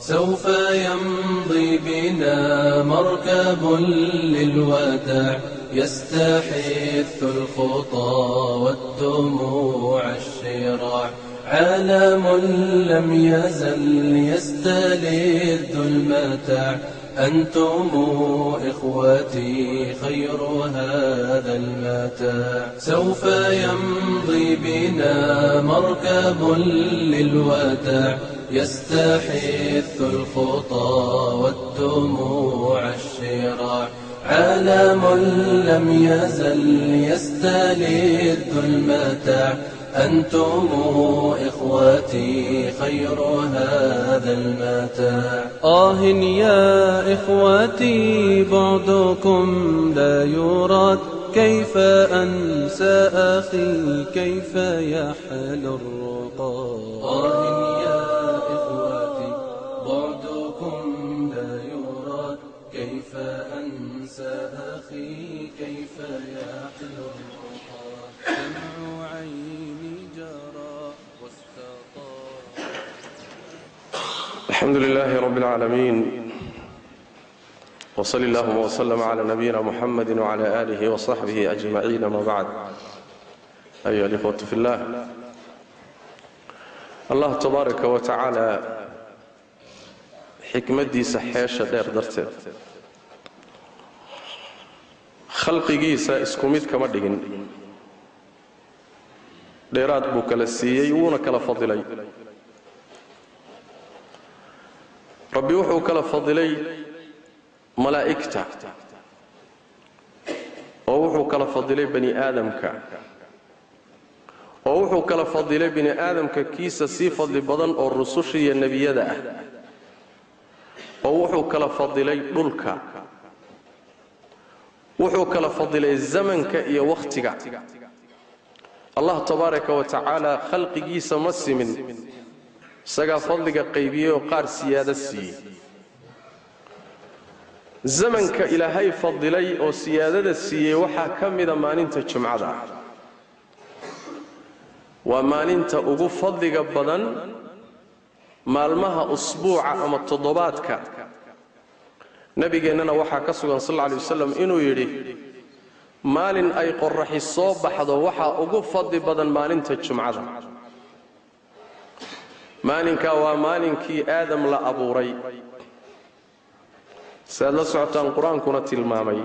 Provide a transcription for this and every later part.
سوف يمضي بنا مركب للوداع يستحث الخطى والدموع الشراع. عالم لم يزل يستلذ المتاع. أنتم إخوتي خير هذا المتاع. سوف يمضي بنا مركب للوداع. يستحث الخطى والدموع الشراع. عالم لم يزل يستلذ المتاع. أنتم إخوتي خير هذا المتاع. آه يا إخوتي بعدكم لا يراد. كيف أنسى أخي؟ كيف يحل الرقى الحمد لله رب العالمين وصل اللهم وسلم على نبينا محمد وعلى آله وصحبه أجمعين ما بعد. أيها الإخوة في الله الله تبارك وتعالى xikmaddiisa xeesha dheer darteed khalqigiisa isku mid kama dhigin. Dheeraad buu kala siiyey wuuna kala fadilay. Rabbi wuxuu kala fadilay malaa'igta. Oo wuxuu kala fadilay bani aadamka. Oo wuxuu kala fadilay bini aadamka kiisa sii fadli badan oo rususha iyo nebiyada ah. Oo wuxuu kala fadilay dhulka wuxuu kala fadilay zamanka iyo wakhtiga. Allah tabaaraka wa tacaala khalqigiisa ma simin isagaa fadliga qaybiyey oo qaar siyaado siiyey. Zamanka ilaahay fadilay oo siyaadada siiyey waxaa ka mida maalinta jumcada. Waa maalinta ugu fadliga badan maalmaha usbuuca ama toddobaadka nabigeennana waxaa ka sugan sal lay wasalam inuu yidhi maalin ay qorraxi soo baxdo waxaa ugu fadli badan maalinta jumcada. Maalinkaa waa maalinkii aadam la abuuray. Si la socotaan qur'aankuna tilmaamay.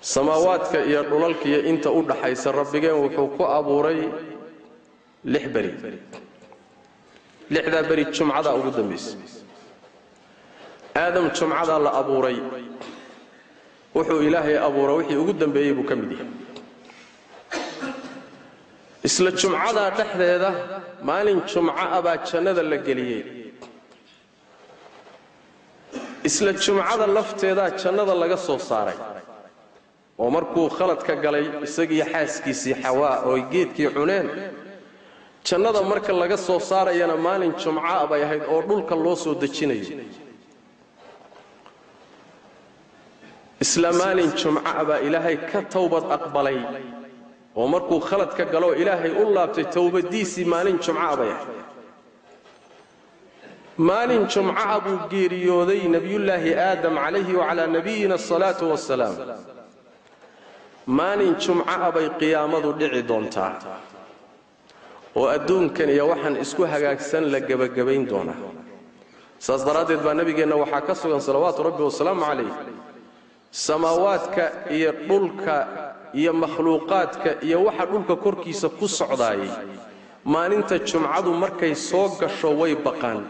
Samaawaadka iyo dhulalkiiyo inta u dhaxaysa rabbigeen wuxuu ku abuuray lix beri. Lixdaa beri jumcadaa ugu dambaysa aadam jumcadaa la abuuray. Wuxuu ilaahay abuura wixii ugu dambeeyey buu ka mid yahay. Isla jumcadaa dhexdeeda maalin jumco ah baa jannada la geliyey. Isla jumcada lafteedaa jannada laga soo saaray. Oo markuu khaladka galay isagiiyo xaaskiisii xawaa oo geedkii cuneen. Jannada marka laga soo saarayana maalin jumca bay ahayd oo dhulka loo soo dejinayo isla maalin jumca baa ilaahay ka towbad aqbalay. Oo markuu khalad ka galo ilaahay u laabtay towbadiisii maalin jumca bay. Maalin jumca'a buu geeriyooday nebiyullaahi aadam calayhi wacalaa nabiyina asalaatu wasalaam maalin jumca'a bay qiyaamadu dhici doontaa. Oo adduunkan iyo waxaan isku hagaagsan la gebagabayn doonaa. Saas daraaddeed baa nebigeenna waxaa ka sugan salawaatu rabbi wasalaamu calayh samaawaadka iyo dhulka iyo makhluuqaadka iyo waxa dhulka korkiisa ku socdaayay maalinta jumcadu markay soo gasho way baqaan.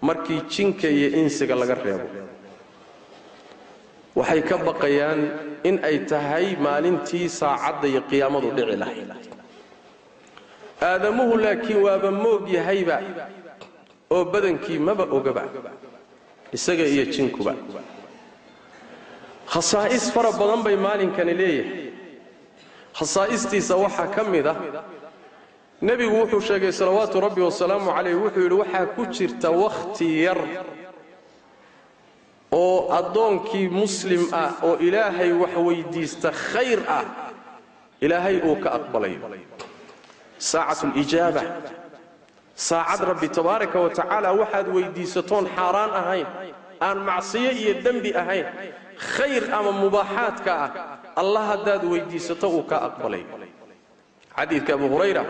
Markii jinka iyo insiga laga reebo. Waxay ka baqayaan in ay tahay maalintii saacadda iyo qiyaamadu dhici lahayd. Aadamuhu laakiin waaba moog yahayba oo badankii maba ogaba isaga iyo jinkuba khasaa'is fara badan bay maalinkani leeyahay khasaa'istiisa waxaa ka mid ah nebigu wuxuu sheegay salawaatu rabbi wasalaamu calayh wuxuu yidhi waxaa ku jirta wakhti yar oo addoonkii muslim ah oo ilaahay wax weyddiista khayr ah ilaahay uu ka aqbalayo saacatu lijaaba saacad rabbi tabaaraka wa tacaala waxaad weyddiisatoon xaaraan ahayn aan macsiyo iyo dembi ahayn خير أما مباحات كا الله داد ويدي ستو كا أقبلي. حديث كأبو هريرة.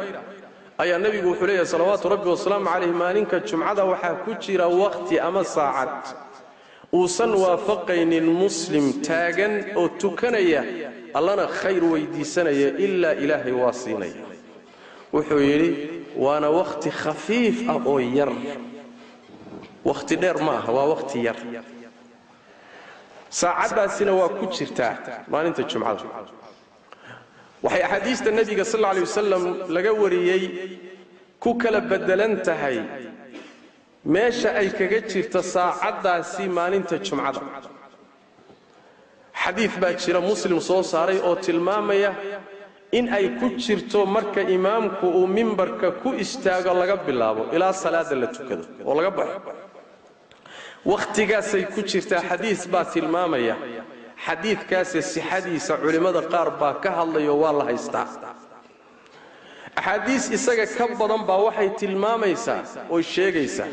أي النبي وحليه صلوات ربي والسلام عليه ما لنك الجمعة وحا كجرا وقت أما ساعة وصن وافقين المسلم تاغن أو تكنية أنا خير ويدي سنيا إلا إلهي واصيني وحويلي وأنا وقت خفيف أو ير. وقت دير ما هو وقت ير. Saacaddaasina waa ku jirtaa maalinta jumcada waxay axaadiista nebiga sal lla alay wasalam laga wariyey ku kala beddelan tahay meesha ay kaga jirto saacaddaasi maalinta jumcada. Xadiid baa jira muslim soo saaray oo tilmaamaya in ay ku jirto marka imaamku uu mimbarka ku istaago laga bilaabo ilaa salaada la tukado oo laga baxo wakhtigaasay ku jirtaa xadiis baa tilmaamaya. Xadiidkaase sixadiisa culimmada qaar baa ka hadlayo waa la haystaa. Axaadiis isaga ka badan baa waxay tilmaamaysaa oo sheegaysaa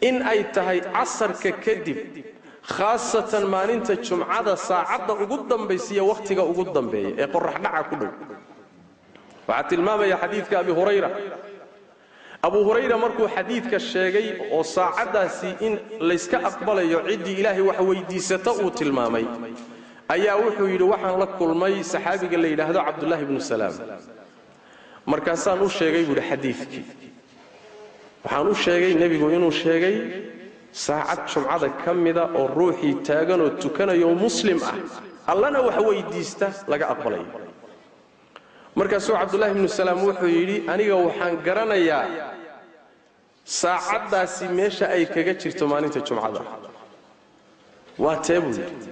in ay tahay casarka kadib khaasatan maalinta jumcada saacadda ugu dambaysiiyo wakhtiga ugu dambeeya ee qoraxdhaca ku dhow. Waxaa tilmaamaya xadiidka abi hurayra abu hurayra markuu xadiidka sheegay oo saacaddaasi in layska aqbalayo ciddii ilaahay wax weyddiisata uu tilmaamay ayaa wuxuu yidhi waxaan la kulmay saxaabiga la yidhaahdo cabdullaahi bnu salaam. Markaasaan u sheegay buu yidhi xadiidkii. Waxaan u sheegay nebigu inuu sheegay saacad jumcada ka mida oo ruuxii taaganoo tukanayo muslim ah allana wax weyddiista laga aqbalayo markaasuu cabdullaahi bnu salaam wuxuu yidhi aniga waxaan garanayaa saacaddaasi meesha ay kaga jirto maalinta jumcada. Waa tee buu yidhi.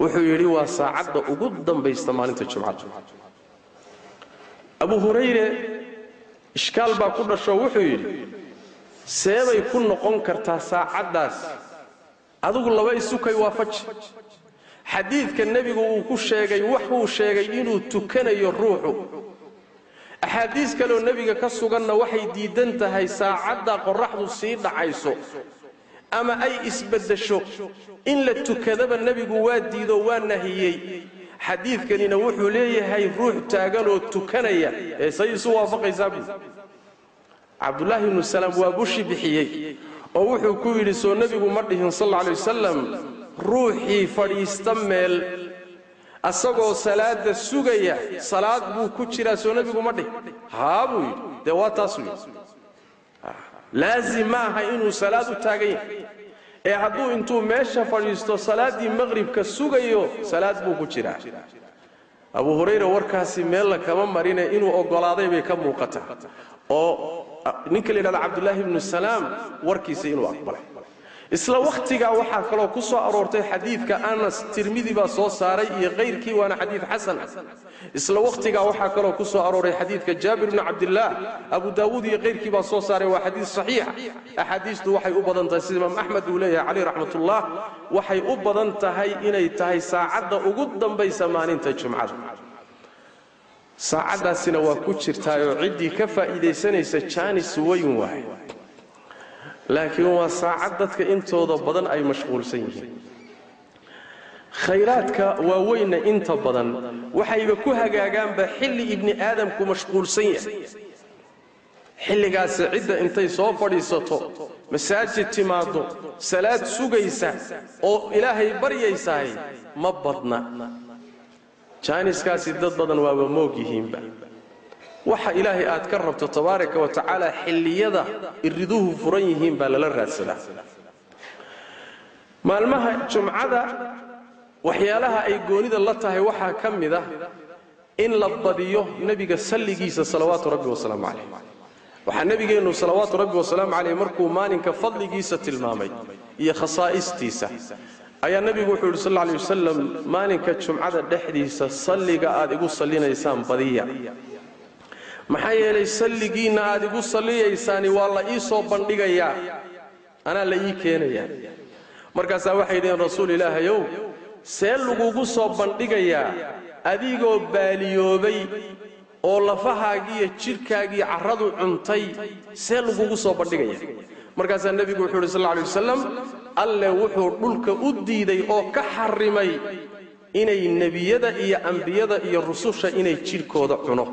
Wuxuu yidhi waa saacadda ugu dambaysta maalinta jumcada. Abu hurayre ishkaal baa ku dhashoo wuxuu yidhi seebay ku noqon kartaa saacaddaas. Adigu laba isukay waafaji xadiidka nebigu uu ku sheegay waxuu sheegay inuu tukanayo ruuxu. Axaadiis kaleoo nebiga ka suganna waxay diidan tahay saacadda qorraxdu sii dhacayso ama ay isbaddesho in la tukadaba nebigu waa diidoo waa nahiyey. Xadiidkanina wuxuu leeyahay ruux taaganoo tukanaya. Ee say isu waafaqaysaa buu cabdulaahi ibnu salaam waa bushi bixiyey oo wuxuu ku yidhi soo nebigu ma dhihin sal alla alay wasalam ruuxii fadhiista meel asagoo salaadda sugaya salaad buu ku jiraa soo nebigu ma dhihin haa buu yidhi dee waa taasuu yidhi laazim ma aha inuu salaad u taagan yahay ee hadduu intuu meesha fadhiisto salaaddii maqhribka sugayo salaad buu ku jiraa abu hurayra warkaasi meella kama marine inuu oggolaaday bay ka muuqataa oo ninka la yidhahda cabdulaahi ibnu salaam warkiisa inuu aqbalay isla wakhtigaa waxaa kaloo ku soo aroortay xadiidka anas tirmidi baa soo saaray iyo kayrkii waana xadiid xasan. Isla wakhtigaa waxaa kaloo ku soo arooray xadiidka jaabir bni cabdillaah abu daawuud iyo kayrkii baa soo saaray waa xadiid saxiixa axaadiistu waxay u badan tahay sida imaam axmed uu leeyahay caleyh raxmatullah waxay u badan tahay inay tahay saacadda ugu dambaysa maalinta jumcada saacaddaasina waa ku jirtaayoo ciddii ka faa'iidaysanaysa jaanis weyn waay laakiin waa saacad dadka intooda badan ay mashquulsan yihiin. Khayraadka waaweynna inta badan. Waxayba ku hagaagaanba xilli ibni aadamku mashquulsan yahay. Xilligaasi cidda intay soo fadhiisato masaajid timaaddo salaad sugaysa oo ilaahay baryaysahay ma badna. Jaaniskaasi dad badan waaba moog yihiinba waxa ilaahay aad ka rabto tabaaraka wa tacaala xilliyada iriduhu furan yihiin baa lala raadsadaa maalmaha jumcada waxyaalaha ay goonida la tahay waxaa ka mid ah in la badiyo nebiga salligiisa salawaatu rabbi wasalaamu calayh. Waxaa nebigeennu salawaatu rabbi wasalaamu calayh markuu maalinka fadligiisa tilmaamay iyo khasaa'istiisa ayaa nebigu wuxuu yidhi sal alay wasalam maalinka jumcada dhexdiisa salliga aad igu sallinaysaan badiya maxaa yeelay salligiinna aad igu salliyaysaani waa la ii soo bandhigayaa anaa la ii keenayaa markaasaa waxay dhaheen rasuul ilaahayow see lagugu soo bandhigayaa adigoo baaliyoobay oo lafahaagiiyo jidhkaagii carradu cuntay see lagugu soo bandhigaya. Markaasaa nebigu wuxuu uhi sal lla alay wasalam alle wuxuu dhulka u diiday oo ka xarrimay inay nebiyada iyo ambiyada iyo rususha inay jidhkooda cuno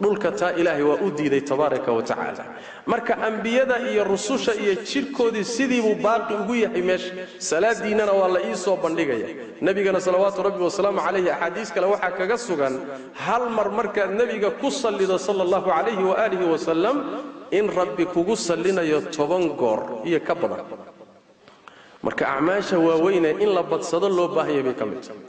dhulka taa ilaahay waa u diiday tabaaraka wa tacaala marka ambiyada iyo rususha iyo jidhkoodii sidiibuu baaqi ugu yahay meesha salaadiinnana waa la ii soo bandhigaya nebigana salawaatu rabbi wasalaamu calayhi axaadiis kale waxaa kaga sugan hal mar markaad nebiga ku sallido sala allahu calayhi waaalihi wasalam in rabbi kugu sallinayo toban goor iyo ka badan marka acmaasha waaweyne in la badsado loo baahanya bay ka mid tahay.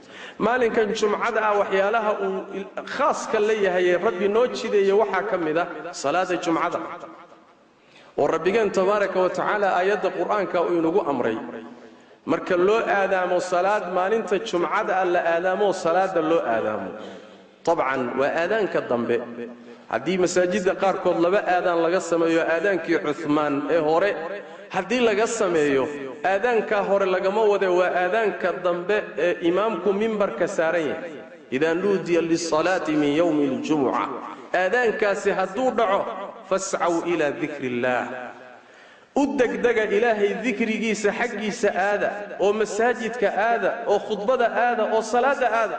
Maalinkan jumcada ah waxyaalaha uu khaaska la yahay rabbi noo jideeye waxaa ka mid ah salaada jumcada. Oo rabbigeen tabaaraka wa tacaala aayadda qur'aanka uu inagu amray. Marka loo aadaamo salaad maalinta jumcada ah la aadaamoo salaada loo aadaamo. Tabcan waa aadaanka dambe. Haddii masaajidda qaarkood laba aadaan laga sameeyo aadaankii cuhmaan ee hore haddii laga sameeyo aadaankaa hore lagama wade waa aadaanka dambe ee imaamku mimbarka saaran yahay. Idaa nuudiya lisalaati min yowmi اljumuca aadaankaasi hadduu dhaco fascaw ilaa dikri illaah u degdega ilaahay dikrigiisa xaggiisa aada oo masaajidka aada oo khudbada aada oo salaadda aada.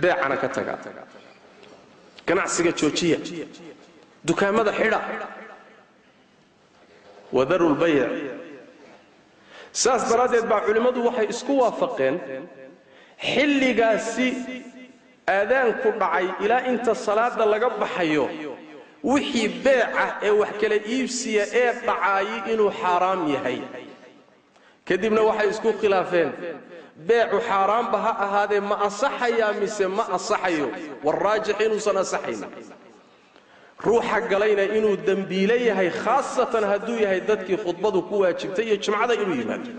Beecana ka taga. Ganacsiga joojiya dukaamada xidha. Wadaru lbayc saas daraaddeed baa culimmadu waxay isku waafaqeen xilligaasi aadaanku dhacay ilaa inta salaada laga baxayo wixii beeca ee wax kala iibsiya ee dhacaayi inuu xaaraam yahay. Kadibna waxay isku khilaafeen beecu xaaraanba ha ahaadee ma asaxayaa mise ma asaxayo waraajix inuusan asaxayn ruuxa galayna inuu dembiile yahay khaasatan hadduu yahay dadkii khudbadu ku waajibtay iyo jumcada inuu yimaado.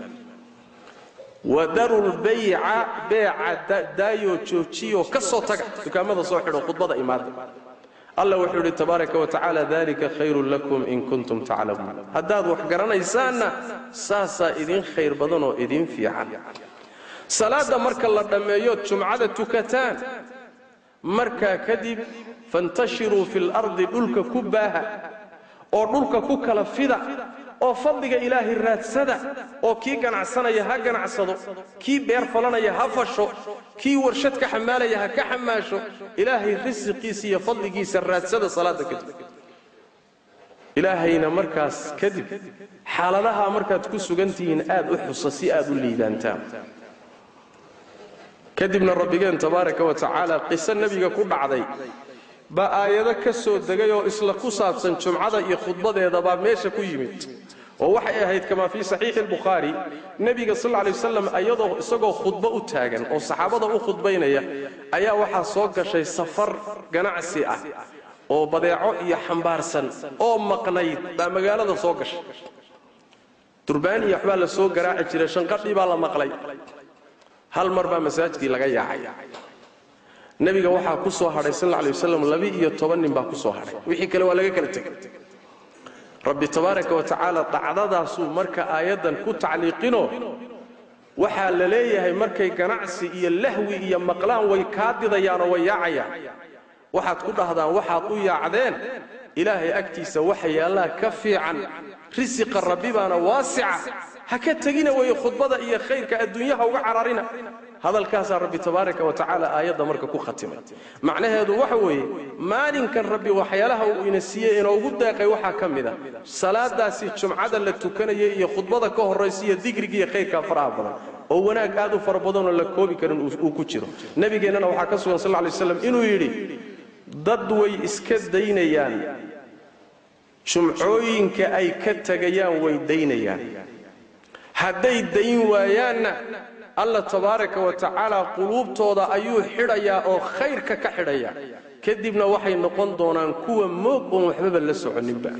Wadarulbayca beeca daayoo joojiyoo ka soo taga. Dukaamada soo xidho khudbada imaada. Alla wuxuu idhi tabaaraka wa tacaala dalika khayrun lakum in kuntum taclamuun. Haddaad wax garanaysaanna saasaa idin khayr badan oo idin fiican. Salaadda marka la dhammeeyood jumcada tukataan مركا كذب فانتشروا في الأرض دولك كباها أو دولك ككل فدا أو فضلك إله الرات سدا أو كي كان عصنا يها كان عصدو كي بير فلانا يها كي ورشتك حمالة يها كحماشو إلهي رزقي سي فضلك سرات سدا صلاة كذب إلهينا مركز كذب حالناها مركز كسو جنتين آد أحصى سي آد اللي دانتام kadibna rabbigeen tabaaraka wa tacaala qiso nebiga ku dhacday. Baa aayado ka soo degay oo isla ku saabsan jumcada iyo khudbadeedabaa meesha ku yimid. Oo waxay ahayd kamaa fii saxiixi albukhaari nebiga sal lla lay wasalam iyadoo isagoo khudbo u taagan oo saxaabada u khudbaynaya ayaa waxaa soo gashay safar ganacsi ah oo badeeco iyo xambaarsan oo maqnayd baa magaalada soo gashay. Durbaan iyo waxbaa la soo garaaci jiray shanqadhii baa la maqlay hal mar baa masaajidkii laga yaacay? Nebiga waxaa ku soo hadhay sal lla lay wasalam labi-iyo toban nin baa ku soo hadhay. Wixii kale waa laga kala tegay. Rabbi tabaaraka wa tacaala dhacdadaasuu marka aayaddan ku tacliiqino waxaa la leeyahay markay ganacsi iyo lahwi iyo maqlaan way kaa didayaanoo way yaacayaan. Waxaad ku dhahdaan waxaad u yaacdeen ilaahay agtiisa waxa ka fiican. Risiqa rabbi baana waasica ha ka tegina weeye khudbada iyo khayrka adduunyaha uga cararina hadalkaasaa rabbi tabaaraka wa tacaala aayadda marka ku khatimay macnaheedu waxa weeye maalinkan rabbi waxyaalaha uu ina siiyey inoogu deeqay waxaa ka mid a salaadaasi jumcada la tukanaya iyo khudbada ka horraysa iyo digriga iyo khayrkaa faraha badan oo wanaag aad u fara badanoo la koobi karin uu ku jiro nebigeennana waxaa ka sugan sal lay slam inuu yidhi dad way iska daynayaan jumcooyinka ay ka tegayaan way daynayaan hadday dayn waayaanna alla tabaaraka wa tacaala quluubtooda ayuu xidhayaa oo khayrka ka xidhaya kadibna waxay noqon doonaan kuwa moog oon waxbaba la soconinba.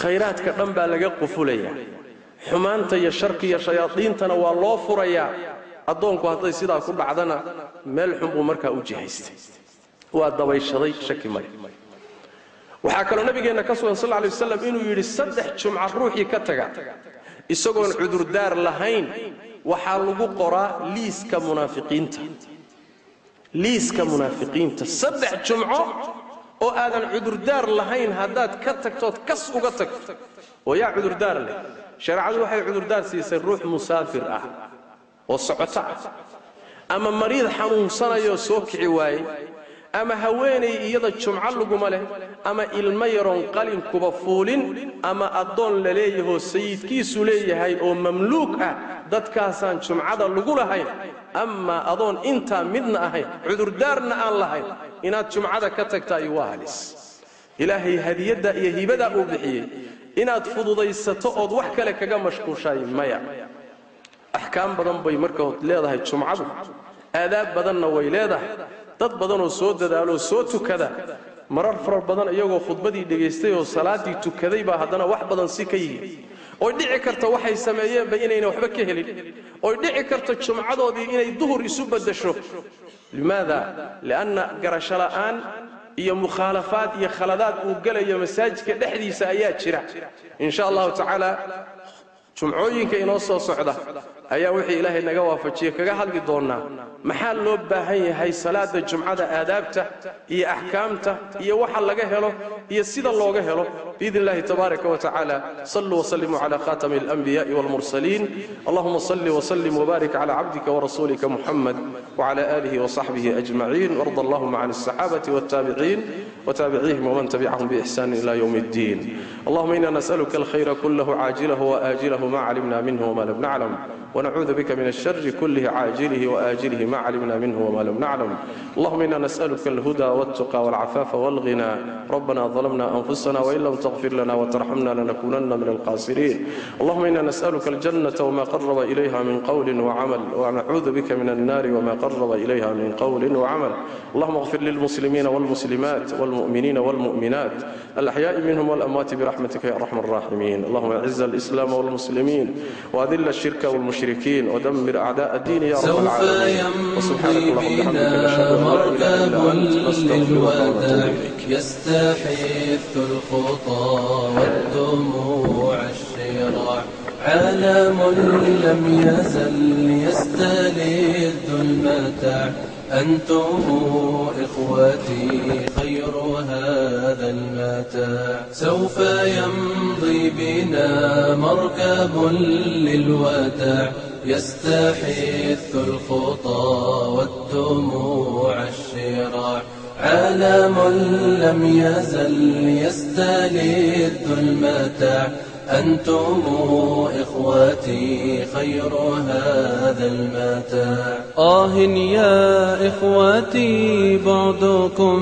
Khayraadka dhan baa laga qufulayaa xumaanta iyo sharki iyo shayaadiintana waa loo furayaa. Addoonku hadday sidaa ku dhacdana meel xun buu markaa u jihaystay. Waa dabayshaday shaki male waxaa kaloo nabigeenna ka sugan sal lay waslam inuu yidhi saddex jumca ruuxii ka taga isagoon cudurdaar lahayn waxaa lagu qoraa liiska munaafiqiinta liiska munaafiqiinta saddex jumco oo aadan cudurdaar lahayn haddaad ka tagtood kas uga tagto oo yaa cudurdaar leh shareecadu waxay cudurdaar siisay ruux musaafir ah oo socoto ah ama mariid xanuunsanayoo soo kici waayey ama haweenay iyada jumco laguma leh ama ilmo yaroon qalinkuba fuulin ama addoon la leeyahoo sayidkiisu leeyahay oo mamluuk ah dadkaasaan jumcada lagu lahayn amaa adoon intaa midna ahayn cudurdaarna aan lahayn inaad jumcada ka tagtaay waa halis ilaahay hadiyadda iyo hibadaa uu bixiyey inaad fududaysato ood wax kale kaga mashquushaay maya axkaam badan bay marka leedahay jumcadu aadaab badanna way leedahay dad badanoo soo dadaaloo soo tukada marar fara badan iyagoo khudbadii dhegaystay oo salaaddii tukaday baa haddana wax badan si ka yihiin oy dhici karta waxay sameeyeenba inayna waxba ka helin oy dhici karta jumcadoodii inay duhur isu baddasho limaada li'anna garasho la'aan iyo mukhaalafaad iyo khaladaad uu gelayo masaajidka dhexdiisa ayaa jira in sha allahu tacaala jumcooyinka inoo soo socda ayaa wixii ilaahay naga waafajiye kaga hadli doonnaa maxaa loo baahan yahay salaada jumcada aadaabta iyo axkaamta iyo waxa laga helo iyo sida looga helo biidn illahi tabaaraka wa tacaala saluu wslimuu cala khatami alanbiyaءi wاlmursaliin allahuma salli wslim wbarik cala cabdika wrasulika muxamed wcala alihi wصaxbihi ajmaciin warda allahuma can الصaxaabati wاtaabiciin وتابعيهم ومن تبعهم بإحسان إلى يوم الدين. اللهم إنا نسألك الخير كله عاجله وآجله ما علمنا منه وما لم نعلم. ونعوذ بك من الشر كله عاجله وآجله ما علمنا منه وما لم نعلم. اللهم إنا نسألك الهدى والتقى والعفاف والغنى. ربنا ظلمنا أنفسنا وإن لم تغفر لنا وترحمنا لنكونن من الخاسرين. اللهم إنا نسألك الجنة وما قرب إليها من قول وعمل. ونعوذ بك من النار وما قرب إليها من قول وعمل. اللهم اغفر للمسلمين والمسلمات والمؤمنين والمؤمنات. الأحياء منهم والأموات برحمتك يا أرحم الراحمين. اللهم أعز الإسلام والمسلمين. وأذل الشرك والمشركين. المشركين ودمر أعداء الدين يا رب العالمين. وسبحانك اللهم بحمدك نشهد أن لا إله إلا أنت نستغفرك ونتوب يستحث الخطى والدموع الشراع. عالم لم يزل يستلذ المتاع. أنتم إخوتي خير هذا المتاع. سوف يمضي بنا مركب للوداع. يستحث الخطى والدموع الشراع. عالم لم يزل يستلذ المتاع. أنتم إخوتي خير هذا المتاع. آه يا إخوتي بعدكم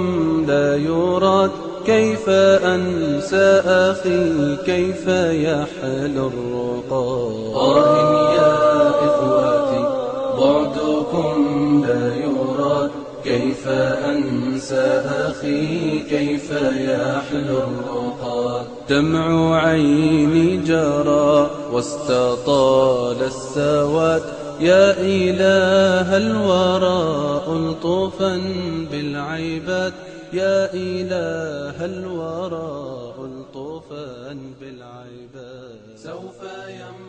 لا يراد. كيف أنسى أخي؟ كيف يحل الرقاد آه يا إخوتي بعدكم لا يراد. كيف أنسى أخي؟ كيف يحلو الرقاد دمع عيني جرى واستطال السواد. يا إله الورى ألطفا بالعباد. يا إله الورى ألطفا بالعباد. سوف يمضي